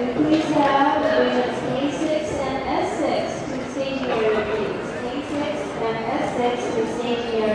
We please have units A6 and S6 to stage area, please? A6 and S6 to stage area.